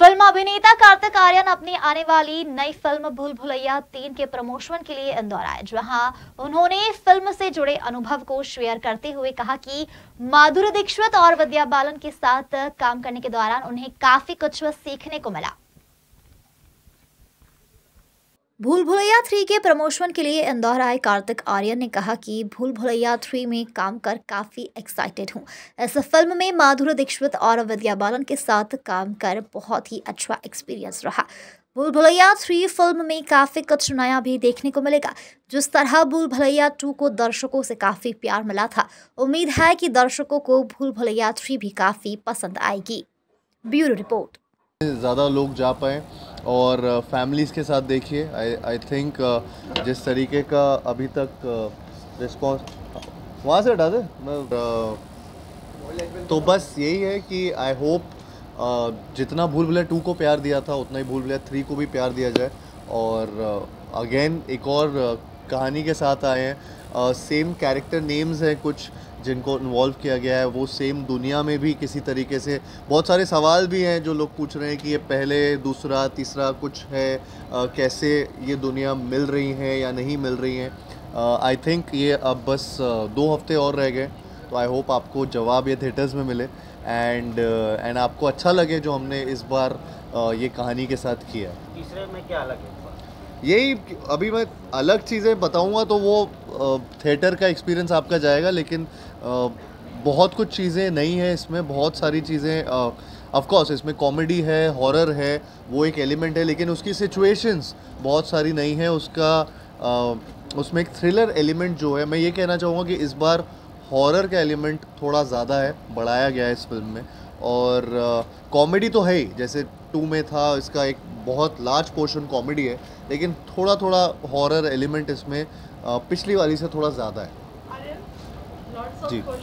Film अभिनेता कार्तिक आर्यन अपनी आने वाली नई फ़िल्म भूल भुलैया तीन के प्रमोशन के लिए इंदौर आए, जहाँ उन्होंने फ़िल्म से जुड़े अनुभव को शेयर करते हुए कहा कि माधुरी दीक्षित और विद्या बालन के साथ काम करने के दौरान उन्हें काफ़ी कुछ सीखने को मिला। भूल भुलैया थ्री के प्रमोशन के लिए इंदौर आए कार्तिक आर्यन ने कहा कि भूल भुलैया थ्री में काम कर काफ़ी एक्साइटेड हूँ। इस फ़िल्म में माधुरी दीक्षित और विद्या बालन के साथ काम कर बहुत ही अच्छा एक्सपीरियंस रहा। भूल भुलैया थ्री फ़िल्म में काफ़ी कुछ नया भी देखने को मिलेगा। जिस तरह भूल भुलैया टू को दर्शकों से काफ़ी प्यार मिला था, उम्मीद है कि दर्शकों को भूल भुलैया थ्री भी काफ़ी पसंद आएगी। Bureau report. ज़्यादा लोग जा पाएँ और फैमिलीज़ के साथ देखिए आई आई थिंक जिस तरीके का अभी तक रिस्पॉन्स वहाँ से हटा दे। मैं तो बस यही है कि आई होप जितना भूल भुलैया टू को प्यार दिया था, उतना ही भूल भुलैया थ्री को भी प्यार दिया जाए। और अगेन एक और कहानी के साथ आए हैं। सेम कैरेक्टर नेम्स हैं कुछ जिनको इन्वॉल्व किया गया है। वो सेम दुनिया में भी किसी तरीके से बहुत सारे सवाल भी हैं जो लोग पूछ रहे हैं कि ये पहले दूसरा तीसरा कुछ है। आ, कैसे ये दुनिया मिल रही हैं या नहीं मिल रही हैं। आई थिंक ये अब बस दो हफ़्ते और रह गए। तो आई होप आपको जवाब ये थिएटर्स में मिले। एंड एंड आपको अच्छा लगे जो हमने इस बार आ, ये कहानी के साथ किया। तीसरे में क्या अलग है यही अभी मैं अलग चीज़ें बताऊँगा तो वो थिएटर का एक्सपीरियंस आपका जाएगा लेकिन बहुत कुछ चीज़ें नई हैं इसमें बहुत सारी चीज़ें ऑफ़ कोर्स इसमें कॉमेडी है हॉरर है वो एक एलिमेंट है लेकिन उसकी सिचुएशंस बहुत सारी नई हैं उसका आ, उसमें एक थ्रिलर एलिमेंट जो है मैं ये कहना चाहूँगा कि इस बार हॉरर का एलिमेंट थोड़ा ज़्यादा है बढ़ाया गया है इस फ़िल्म में। और कॉमेडी तो है ही जैसे टू में था इसका एक बहुत लार्ज पोर्शन कॉमेडी है लेकिन थोड़ा थोड़ा हॉरर एलिमेंट इसमें पिछली वाली से थोड़ा ज़्यादा है। जी।